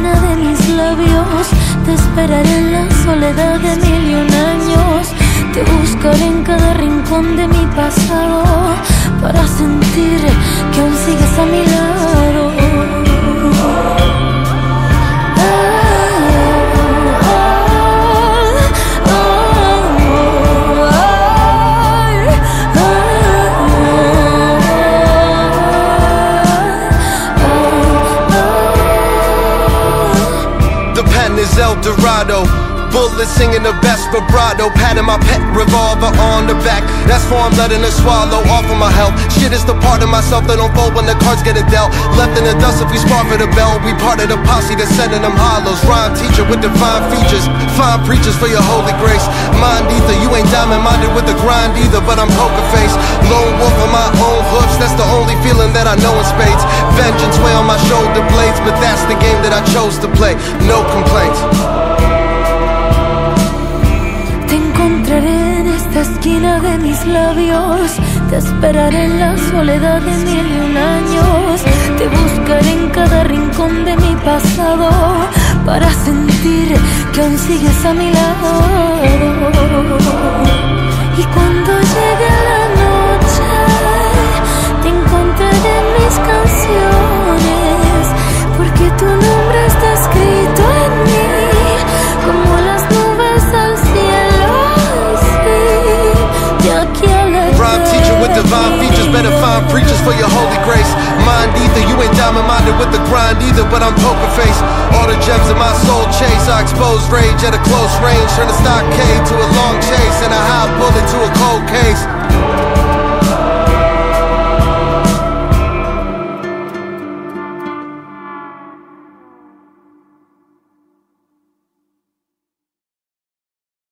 labios. Te esperaré en la soledad de mil y un años. Te buscaré en cada rincón de mi pasado para sentir que aún sigues a mi lado. Is El Dorado. Bullets singing the best vibrato, patting my pet revolver on the back. That's for I'm letting it swallow off of my health. Shit is the part of myself that don't fold when the cards get dealt. Left in the dust if we spar for the bell. We part of the posse that's sending them hollows. Rhyme teacher with divine features. Fine preachers for your holy grace. Mind ether, you ain't diamond minded with the grind either, but I'm poker face. Lone wolf on my own that's the only feeling that I know in spades. Vengeance way on my shoulder blades, but that's the game that I chose to play. No complaints. Te encontraré en esta esquina de mis labios. Te esperaré en la soledad de mil y un años. Te buscaré en cada rincón de mi pasado para sentir que aún sigues a mi lado. Y cuando llegue better preachers for your holy grace. Mind either, you ain't diamond minded with the grind either, but I'm poker face. All the gems in my soul chase, I expose rage at a close range, turn a stockade to a long chase, and a high bullet to a cold case.